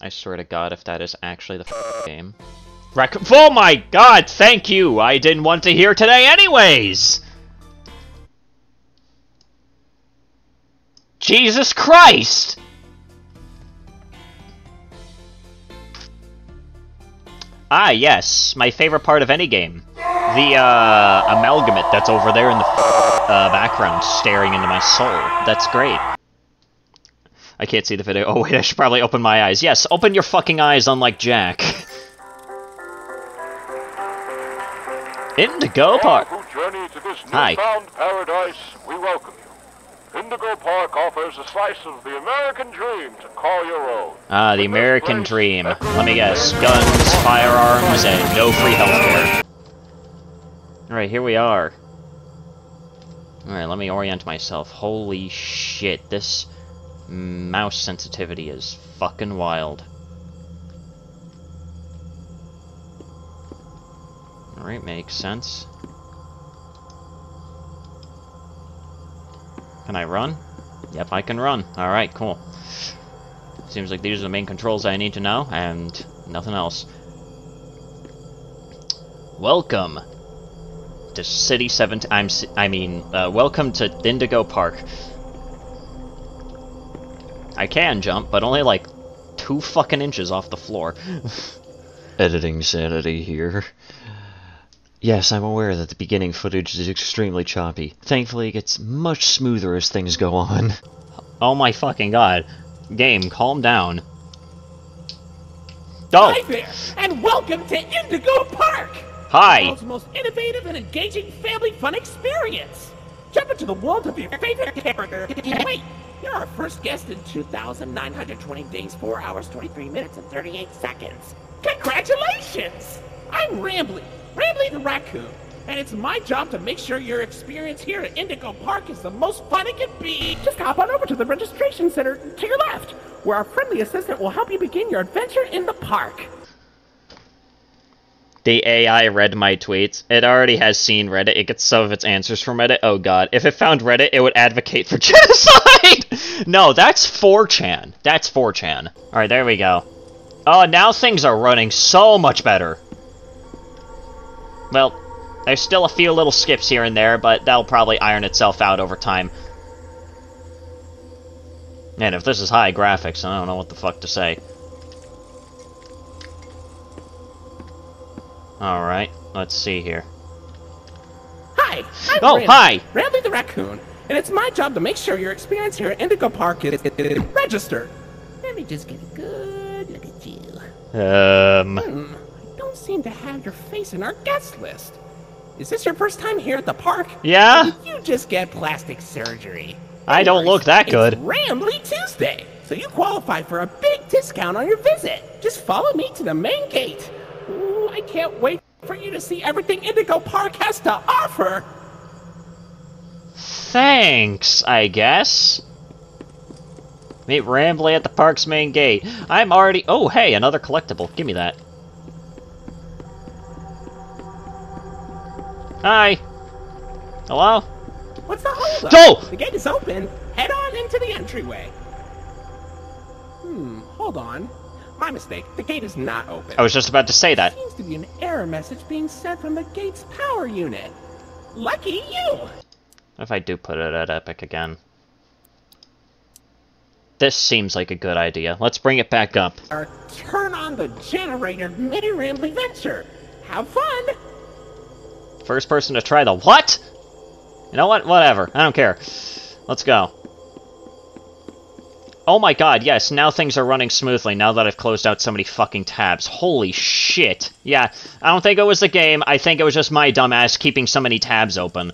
I swear to God, if that is actually the game. Rac- oh my God! Thank you. I didn't want to hear today, anyways. Jesus Christ! Ah, yes, my favorite part of any game. The, uh, amalgamate that's over there in the uh, background, staring into my soul. That's great. I can't see the video. Oh, wait, I should probably open my eyes. Yes, open your fucking eyes, unlike Jack. Indigo Park. Hi. paradise, we welcome you. Indigo Park offers a slice of the American dream to call your own. Ah, the American dream. Let me guess. Guns, firearms, and no free healthcare. Alright, here we are. Alright, let me orient myself. Holy shit, this mouse sensitivity is fucking wild. Alright, makes sense. Can I run? Yep, I can run. Alright, cool. Seems like these are the main controls I need to know, and nothing else. Welcome to City 7... I'm, I mean, uh, welcome to Indigo Park. I can jump, but only like two fucking inches off the floor. Editing sanity here. Yes, I'm aware that the beginning footage is extremely choppy. Thankfully, it gets much smoother as things go on. Oh my fucking god. Game, calm down. Oh! Hi there, and welcome to Indigo Park! Hi! The world's most innovative and engaging family fun experience! Jump into the world of your favorite character. Wait, you're our first guest in 2,920 days, 4 hours, 23 minutes, and 38 seconds. Congratulations! I'm Rambley, Rambley the Raccoon, and it's my job to make sure your experience here at Indigo Park is the most fun it can be. Just hop on over to the registration center to your left, where our friendly assistant will help you begin your adventure in the park. The AI read my tweets. It already has seen Reddit. It gets some of its answers from Reddit. Oh god. If it found Reddit, it would advocate for genocide! no, that's 4chan. That's 4chan. Alright, there we go. Oh, now things are running so much better. Well, there's still a few little skips here and there, but that'll probably iron itself out over time. And if this is high graphics, I don't know what the fuck to say. Alright, let's see here. Hi, I'm Oh, Randy, hi! Randy the Raccoon, and it's my job to make sure your experience here at Indigo Park is, is, is registered. Let me just get a good look at you. Um, Hmm, I don't seem to have your face in our guest list. Is this your first time here at the park? Yeah? Did you just get plastic surgery? I don't look that It's good. Rambly Tuesday, so you qualify for a big discount on your visit. Just follow me to the main gate. I can't wait for you to see everything Indigo Park has to offer. thanks, I guess. Meet Rambley at the park's main gate. I'm already- oh, hey, another collectible. Give me that. Hi. Hello? What's the holdup? Go! The gate is open. Head on into the entryway. Hmm, hold on. My mistake. The gate is not open. I was just about to say that. Seems to be an error message being sent from the gate's power unit. Lucky you! If I do put it at Epic again. This seems like a good idea. Let's bring it back up. Or turn on the generator mini Rambley venture. Have fun! First person to try the what? You know what? Whatever. I don't care. Let's go. Oh my god, yes, now things are running smoothly now that I've closed out so many fucking tabs. Holy shit. Yeah, I don't think it was the game. I think it was just my dumbass keeping so many tabs open.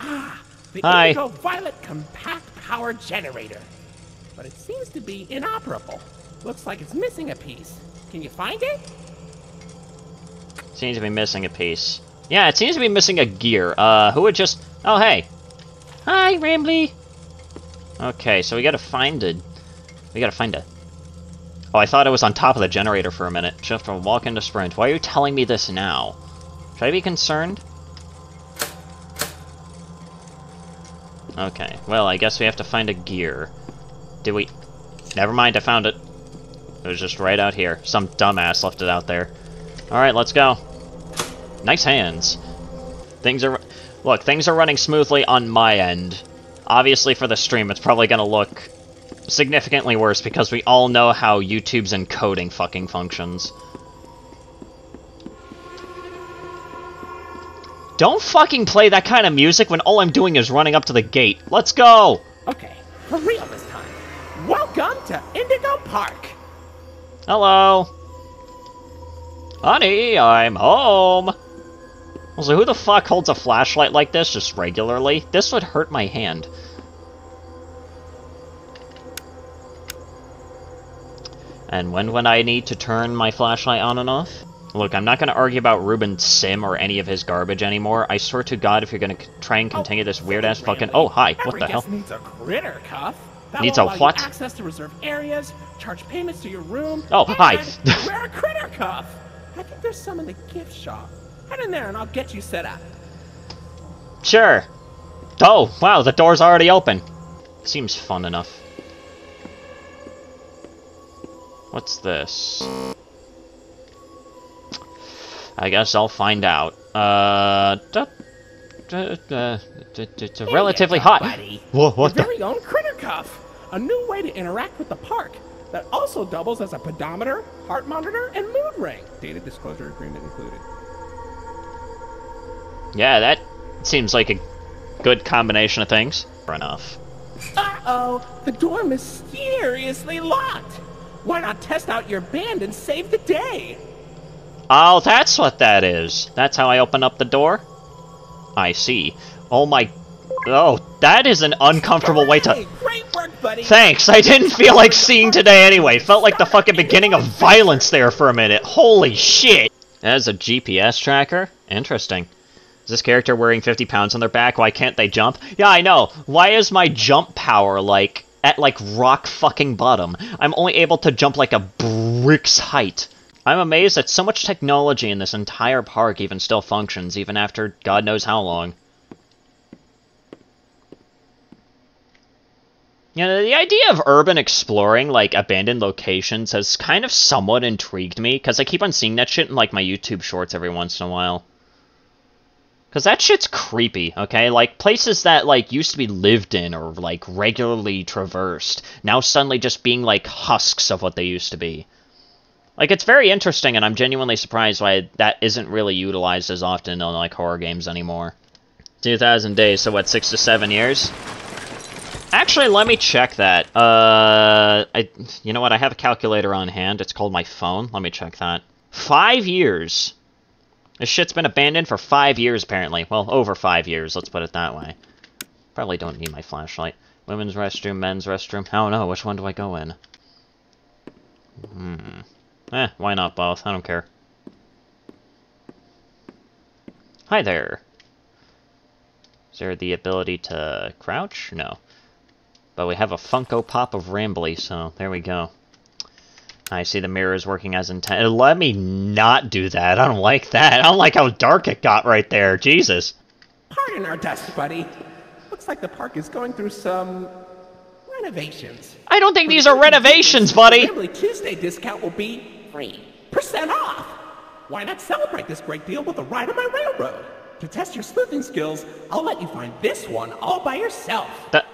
Ah, The Hi. Indigo Violet Compact Power Generator. But it seems to be inoperable. Looks like it's missing a piece. Can you find it? Seems to be missing a piece. Yeah, it seems to be missing a gear. Uh, who would just... Oh, hey. Hi, Rambley. Okay, so we gotta find it. We gotta find it. Oh, I thought it was on top of the generator for a minute. Just to walk into sprint. Why are you telling me this now? Should I be concerned? Okay, well, I guess we have to find a gear. Did we... Never mind, I found it. It was just right out here. Some dumbass left it out there. Alright, let's go. Nice hands. Things are... Look, things are running smoothly on my end. Obviously, for the stream, it's probably gonna look significantly worse because we all know how YouTube's encoding fucking functions. Don't fucking play that kind of music when all I'm doing is running up to the gate. Let's go! Okay, for real this time. Welcome to Indigo Park. Hello. Honey, I'm home. Also, who the fuck holds a flashlight like this just regularly? This would hurt my hand. And when would I need to turn my flashlight on and off? Look, I'm not going to argue about Ruben Sim or any of his garbage anymore. I swear to God, if you're going to try and continue this oh, weird-ass fucking... Oh, hi, what the hell? needs a critter cuff. That Needs a what? access to reserve areas, charge payments to your room. Oh, hi. wear a critter cuff. I think there's some in the gift shop. Head in there and I'll get you set up. Sure. Oh, wow, the door's already open. Seems fun enough. What's this? I guess I'll find out. Uh, da, da, da, da, da, relatively hot. buddy. Whoa, what Your the? very own critter cuff. A new way to interact with the park that also doubles as a pedometer, heart monitor, and mood ring. Data disclosure agreement included. Yeah, that seems like a good combination of things. Fair enough. Uh-oh, the door mysteriously locked. Why not test out your band and save the day? Oh, that's what that is. That's how I open up the door? I see. Oh my... Oh, that is an uncomfortable way to... Great work, buddy. Thanks, I didn't feel like seeing today anyway. Felt like the fucking beginning of violence there for a minute. Holy shit! As a GPS tracker? Interesting. Is this character wearing 50 pounds on their back? Why can't they jump? Yeah, I know. Why is my jump power, like, at, like, rock fucking bottom? I'm only able to jump, like, a brick's height. I'm amazed that so much technology in this entire park even still functions, even after God knows how long. You know, the idea of urban exploring, like, abandoned locations has kind of somewhat intrigued me, because I keep on seeing that shit in, like, my YouTube shorts every once in a while. Because that shit's creepy, okay? Like, places that, like, used to be lived in or, like, regularly traversed, now suddenly just being, like, husks of what they used to be. Like, it's very interesting, and I'm genuinely surprised why that isn't really utilized as often in, like, horror games anymore. 2,000 days, so what, six to seven years? Actually, let me check that. Uh, I, you know what? I have a calculator on hand. It's called my phone. Let me check that. Five years. This shit's been abandoned for five years, apparently. Well, over five years. Let's put it that way. Probably don't need my flashlight. Women's restroom, men's restroom. I don't know. Which one do I go in? Hmm. Eh, why not both? I don't care. Hi there. Is there the ability to crouch? No. But we have a Funko Pop of Rambley, so there we go. I see the mirrors working as intended. Let me not do that. I don't like that. I don't like how dark it got right there. Jesus. Pardon our dust, buddy. Looks like the park is going through some renovations. I don't think these are renovations, buddy. Family Tuesday discount will be free percent off. Why not celebrate this great deal with a ride on my railroad? To test your sleuthing skills, I'll let you find this one all by yourself. That...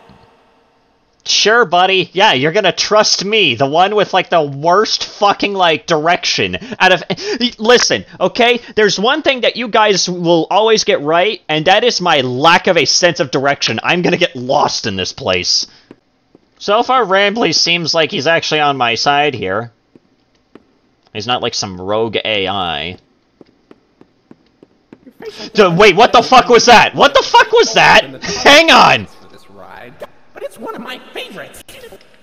Sure, buddy. Yeah, you're gonna trust me, the one with like the worst fucking like direction out of. Listen, okay. There's one thing that you guys will always get right, and that is my lack of a sense of direction. I'm gonna get lost in this place. So far, Rambley seems like he's actually on my side here. He's not like some rogue AI. Wait, what the fuck was that? What the fuck was that? Hang on! For this ride, but it's one of my favorites.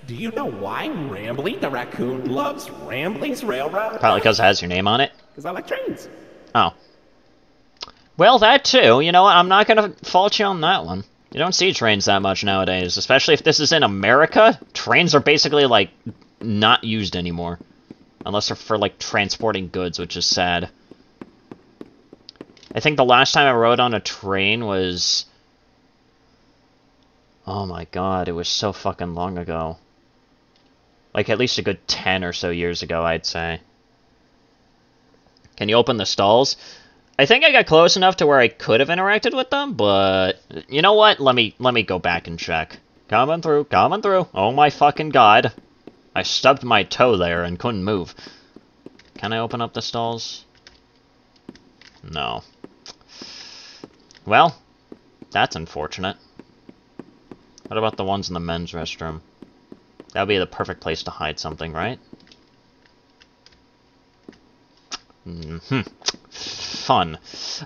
Do you know why Rambley the raccoon loves Rambley's Railroad? Probably because it has your name on it. Because I like trains. Oh. Well, that too. You know what? I'm not gonna fault you on that one. You don't see trains that much nowadays, especially if this is in America. Trains are basically, like, not used anymore. Unless they're for, like, transporting goods, which is sad. I think the last time I rode on a train was... Oh my god, it was so fucking long ago. Like at least a good 10 or so years ago, I'd say. Can you open the stalls? I think I got close enough to where I could have interacted with them, but you know what? Let me let me go back and check. Coming through, coming through. Oh my fucking god. I stubbed my toe there and couldn't move. Can I open up the stalls? No. Well, that's unfortunate. What about the ones in the men's restroom? That would be the perfect place to hide something, right? Mm hmm Fun.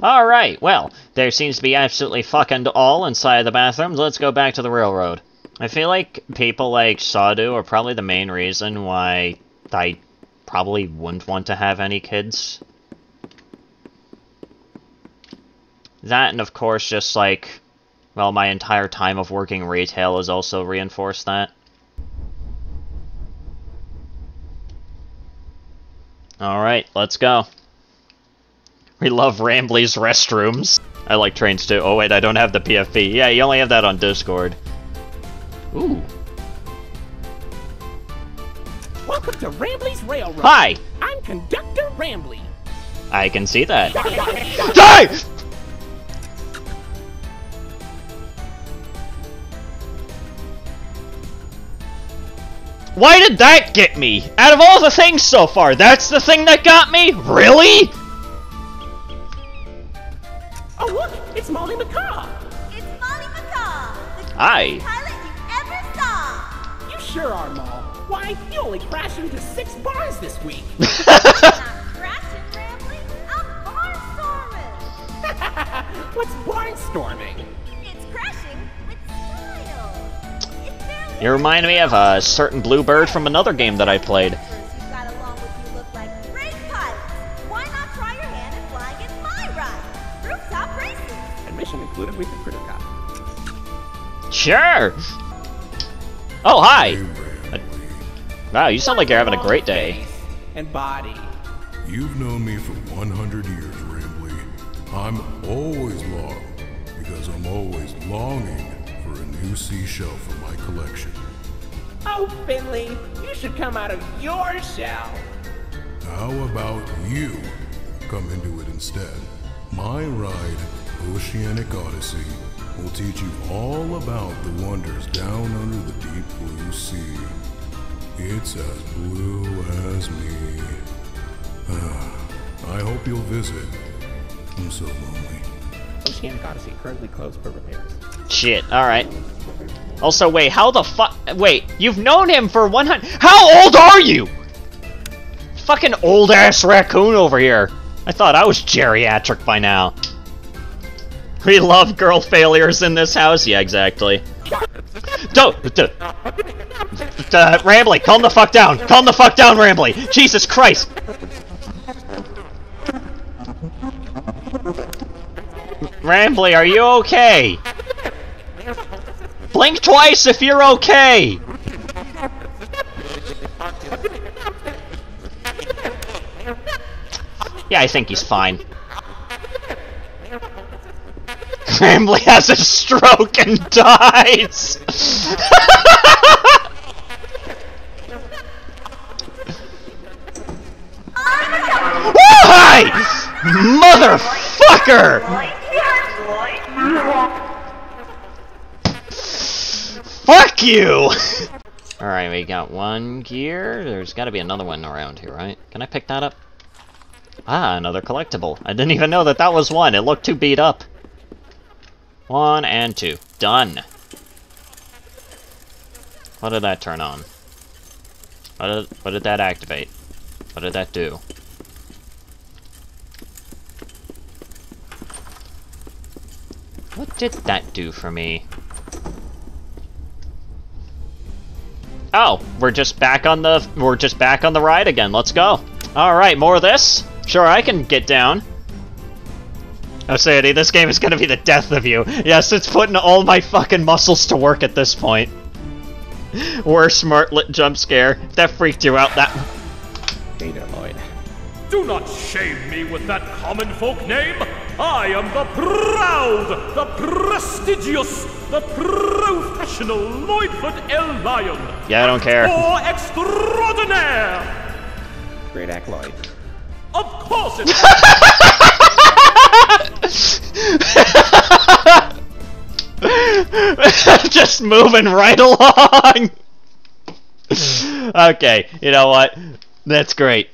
Alright, well, there seems to be absolutely fucking all inside the bathrooms. Let's go back to the railroad. I feel like people like Sawdu are probably the main reason why I probably wouldn't want to have any kids. That and of course just like, well, my entire time of working retail has also reinforced that. Alright, let's go. We love Rambley's restrooms. I like trains too. Oh wait, I don't have the PFP. Yeah, you only have that on Discord. Ooh. Welcome to Rambley's Railroad. Hi! I'm Conductor Rambley. I can see that. Die! Why did that get me? Out of all the things so far, that's the thing that got me? Really? Oh look, it's Mollie Macaw. It's Mollie Macaw, the Hi. pilot you ever saw. You sure are, Molly. Why, you only crashed into six bars this week. Not crashing, Rambling. I'm barnstorming. What's barnstorming? You remind me of a certain bluebird from another game that I played. You've got along with you look like great pilots. Why not try your hand at flying in my ride? Rooftop racing. Admission included with the critter cuff. Sure. Oh, hi. Wow, you sound like you're having a great day. And body. You've known me for 100 years, Rambley. I'm always long because I'm always longing for a new seashell for my collection. Oh, Finley, you should come out of your shell. How about you come into it instead? My ride, Oceanic Odyssey, will teach you all about the wonders down under the deep blue sea. It's as blue as me. Ah, I hope you'll visit. I'm so lonely. Oceanic Odyssey currently closed for repairs. Shit, alright. Also, wait, how the fuck- Wait, you've known him for 100- How old are you? Fucking old-ass raccoon over here. I thought I was geriatric by now. We love girl failures in this house. Yeah, exactly. Don't- d- uh, Rambley, calm the fuck down. Calm the fuck down, Rambley. Jesus Christ. Rambley, are you okay? Blink twice if you're okay! Yeah, I think he's fine. Rambley has a stroke and dies! Why? Motherfucker! Fuck you! Alright, we got one gear. There's gotta be another one around here, right? Can I pick that up? Ah, another collectible. I didn't even know that that was one. It looked too beat up. One and two. Done. What did that turn on? What did, what did that activate? What did that do? What did that do for me? Oh, we're just back on the we're just back on the ride again. Let's go. All right, more of this. Sure, I can get down. Oh, Sandy, this game is gonna be the death of you. Yes, it's putting all my fucking muscles to work at this point. Worst smartlet jump scare. That freaked you out. That. Data Lloyd. Do not shame me with that common folk name. I am the proud, the prestigious, the professional Lloydfoot L. Lion. Yeah, I don't care. Or extraordinaire. Great act, Lloyd. Of course it's Just moving right along. okay, you know what? That's great.